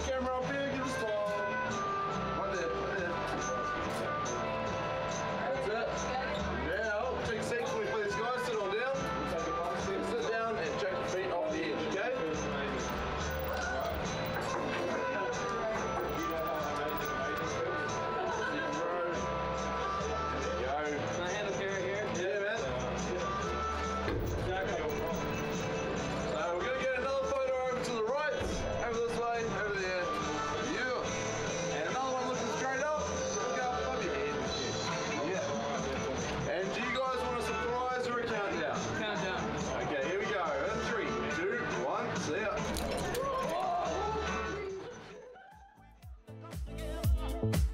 camera Bye.